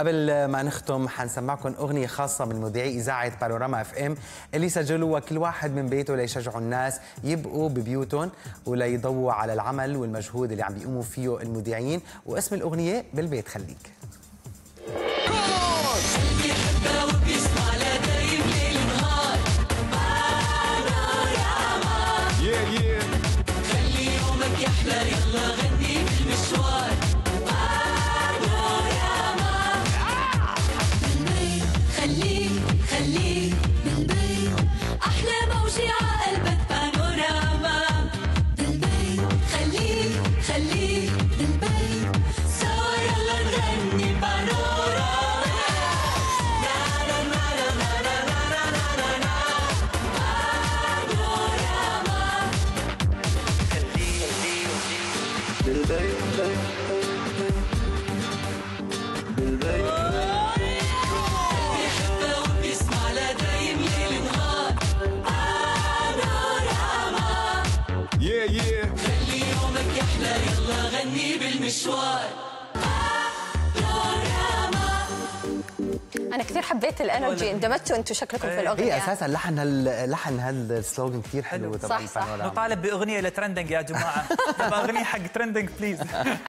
قبل ما نختم حنسمعكم أغنية خاصة من مذيعي إذاعة بانوراما إف إم اللي سجلوها كل واحد من بيته ليشجعوا الناس يبقوا ببيوتهم وليضووا على العمل والمجهود اللي عم بيقوموا فيه المذيعين. واسم الأغنية بالبيت خليك. Yeah, yeah. خلي يومك يحلى يلا غني. خليك بالبيت أحلى موجة عقلبك بانوراما. بالبيت خليك خليك بالبيت سوا يلا نغني بانوراما. لا يلا غني بالمشوار. أنا كثير حبيت ال energy. اندمجتوا أنتم شكلكم في الأغنية. هي أساسا لحن هال لحن هال slogan كثير حلو صح، صح. نطالب بأغنية ل trending يا جماعة. نبغى أغنية حق trending please